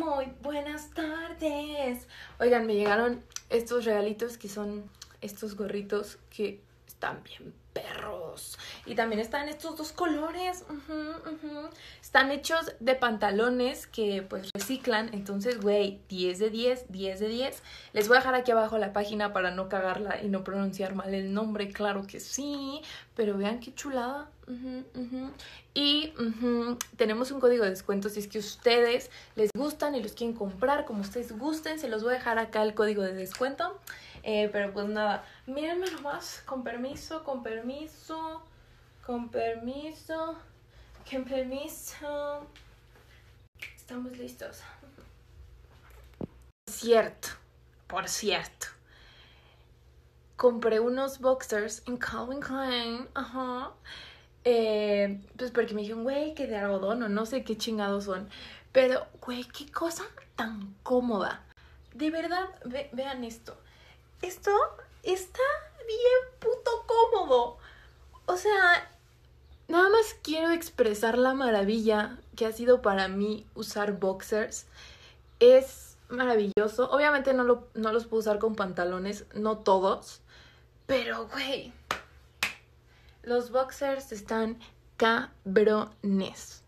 Muy buenas tardes. Oigan, me llegaron estos regalitos que son estos gorritos que están bien perros. Y también están estos dos colores. Están hechos de pantalones que pues reciclan. Entonces, güey, 10 de 10, 10 de 10. Les voy a dejar aquí abajo la página para no cagarla y no pronunciar mal el nombre. Claro que sí. Pero vean qué chulada. Y tenemos un código de descuento si es que ustedes les gustan y los quieren comprar como ustedes gusten. Se los voy a dejar acá el código de descuento. Eh, pero pues nada, mírenme nomás, con permiso, con permiso, con permiso, con permiso. Estamos listos. Cierto, por cierto. Compré unos boxers en Calvin Klein, ajá. Eh, pues porque me dijeron, güey, que de algodón o no sé qué chingados son. Pero, güey, qué cosa tan cómoda. De verdad, vean esto esto está bien puto cómodo. O sea, nada más quiero expresar la maravilla que ha sido para mí usar boxers. Es maravilloso. Obviamente no, lo, no los puedo usar con pantalones, no todos. Pero, güey, los boxers están cabrones.